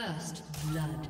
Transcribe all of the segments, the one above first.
First blood.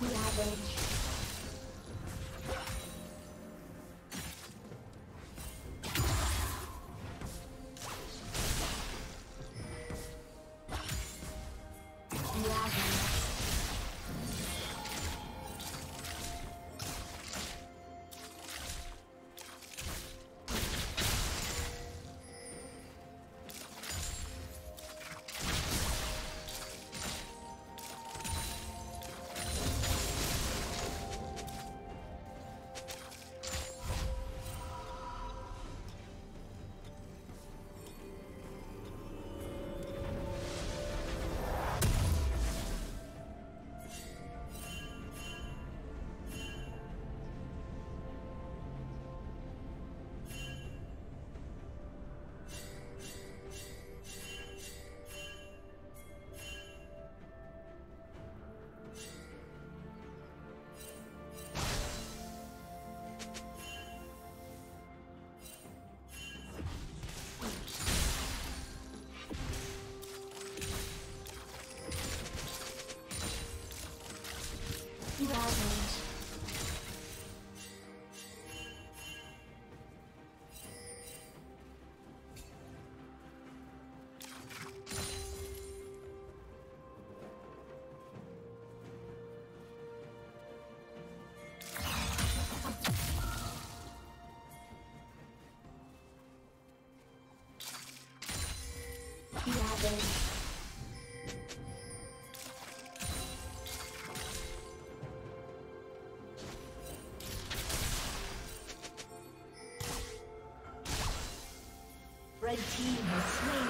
Ravage. Red team has slain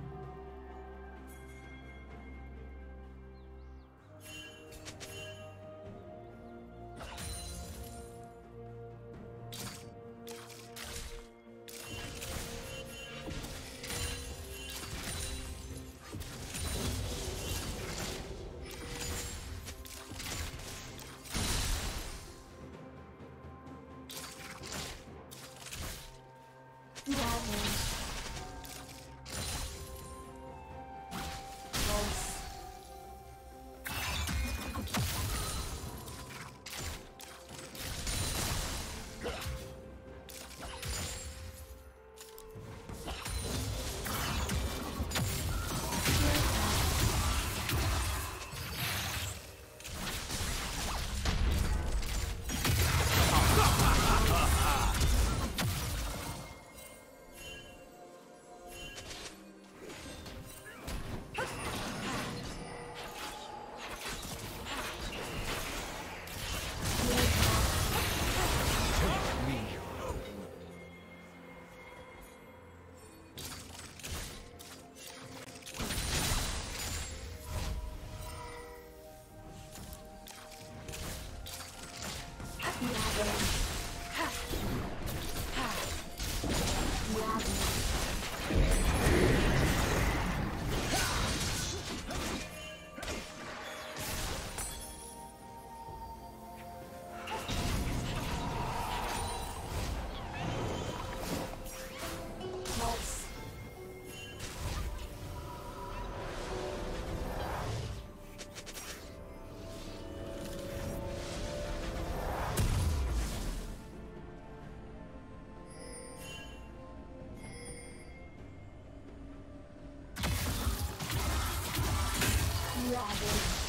goblin.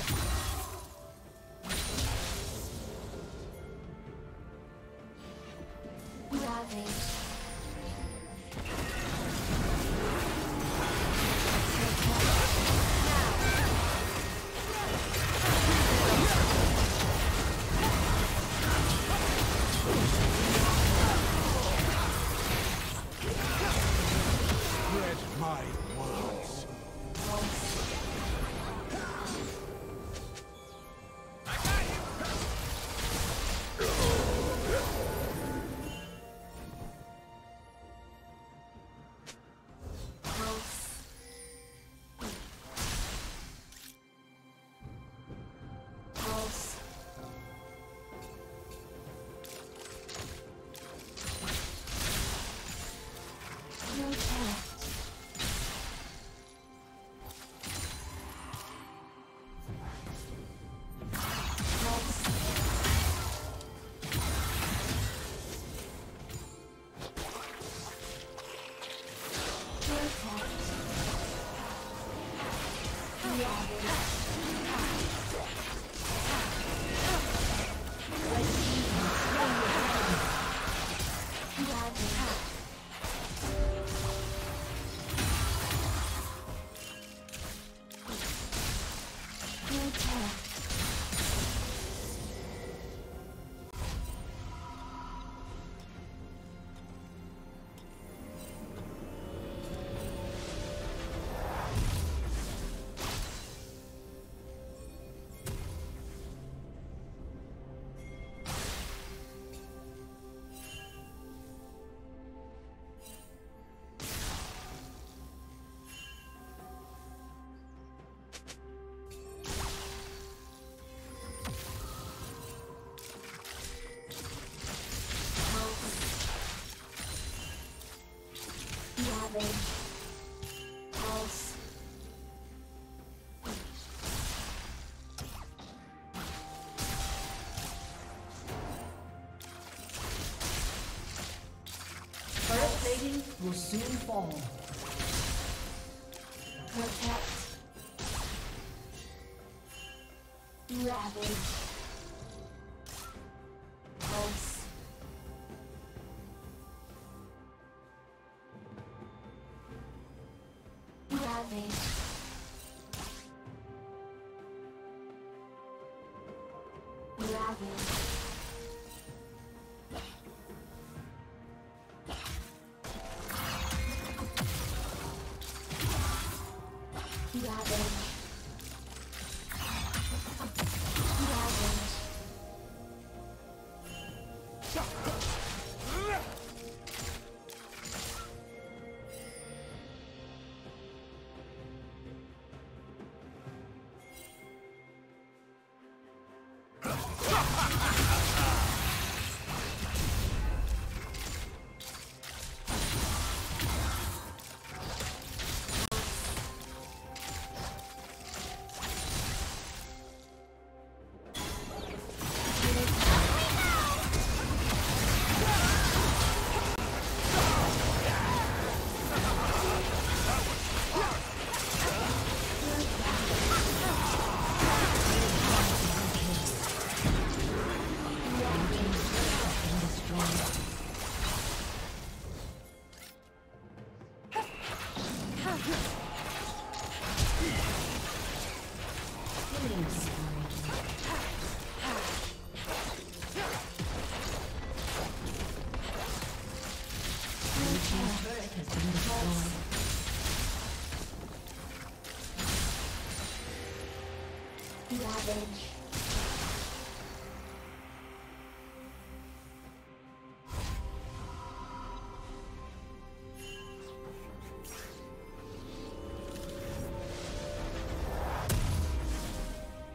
Will soon fall. Protect. Ravage. Ravage. Ravage.